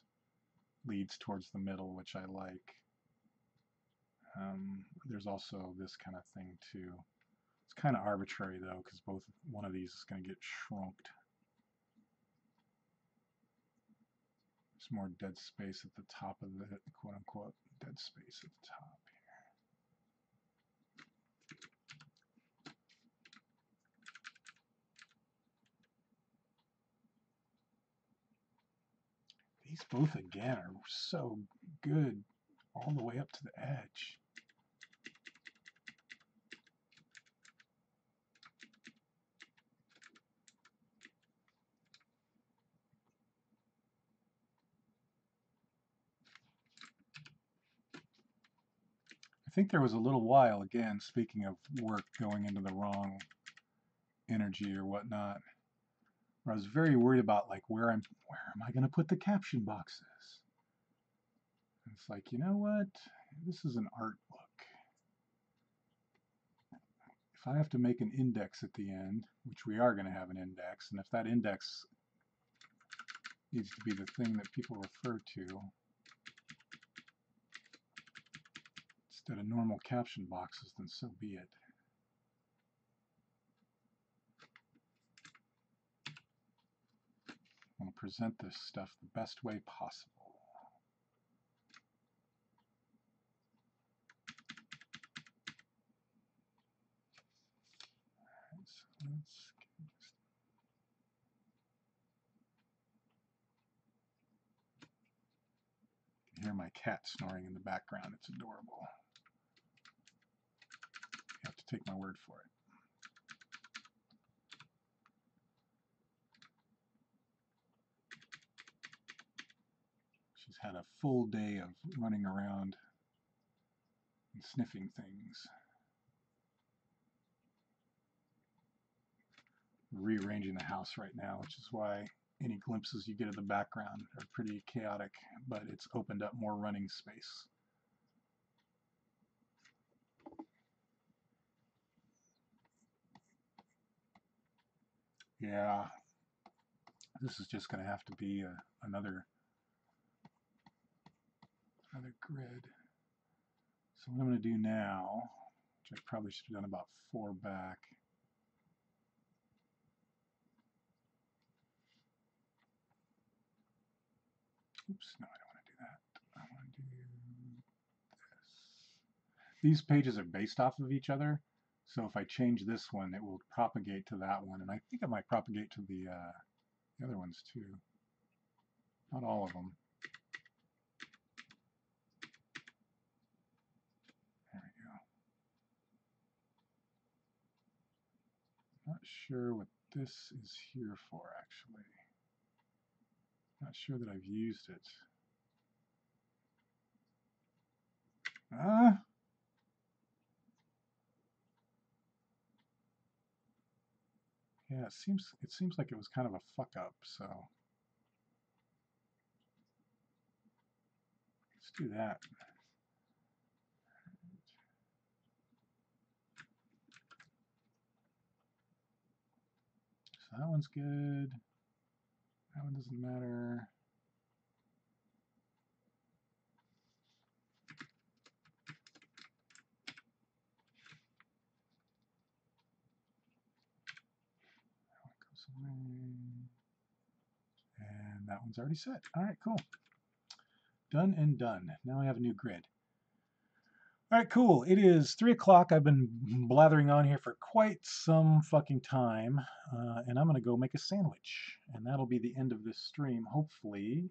leads towards the middle, which I like. Um, there's also this kind of thing too. It's kind of arbitrary though, because both one of these is going to get shrunked. There's more dead space at the top of the quote unquote dead space at the top here. These both again are so good all the way up to the edge. Think there was a little while, again, speaking of work going into the wrong energy or whatnot, where I was very worried about like where I'm where am I going to put the caption boxes? And it's like, you know what? This is an art book. If I have to make an index at the end, which we are going to have an index, and if that index needs to be the thing that people refer to instead of normal caption boxes, then so be it. I want to present this stuff the best way possible. so let's hear my cat snoring in the background. It's adorable. Take my word for it. She's had a full day of running around and sniffing things. rearranging the house right now, which is why any glimpses you get of the background are pretty chaotic, but it's opened up more running space. Yeah, this is just going to have to be a, another another grid. So what I'm going to do now, which I probably should have done about four back, Oops, no, I don't want to do that. I want to do this. These pages are based off of each other, so if I change this one, it will propagate to that one, and I think it might propagate to the, uh, the other ones too. Not all of them. There we go. Not sure what this is here for, actually. Not sure that I've used it. Ah. Yeah, it seems it seems like it was kind of a fuck up, so let's do that. So that one's good. That one doesn't matter. That one's already set. All right, cool. Done and done. Now I have a new grid. All right, cool. It is 3 o'clock. I've been blathering on here for quite some fucking time. Uh, and I'm going to go make a sandwich. And that'll be the end of this stream. Hopefully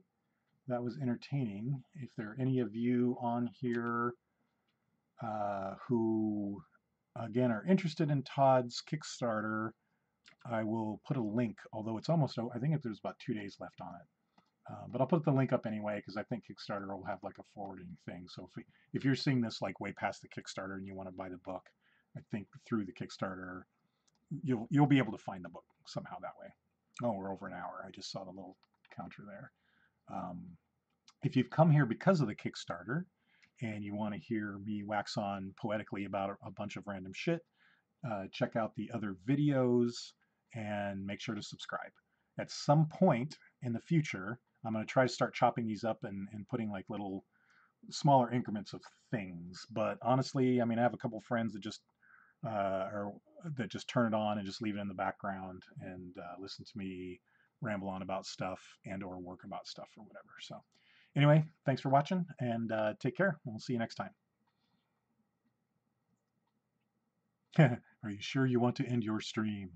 that was entertaining. If there are any of you on here uh, who, again, are interested in Todd's Kickstarter, I will put a link, although it's almost, I think there's about two days left on it. Uh, but I'll put the link up anyway because I think Kickstarter will have like a forwarding thing. So if, we, if you're seeing this like way past the Kickstarter and you want to buy the book, I think through the Kickstarter, you'll you'll be able to find the book somehow that way. Oh, we're over an hour. I just saw the little counter there. Um, if you've come here because of the Kickstarter and you want to hear me wax on poetically about a, a bunch of random shit, uh, check out the other videos and make sure to subscribe. At some point in the future, I'm going to try to start chopping these up and, and putting like little smaller increments of things. But honestly, I mean, I have a couple friends that just uh, or that just turn it on and just leave it in the background and uh, listen to me ramble on about stuff and or work about stuff or whatever. So anyway, thanks for watching and uh, take care. We'll see you next time. [laughs] Are you sure you want to end your stream?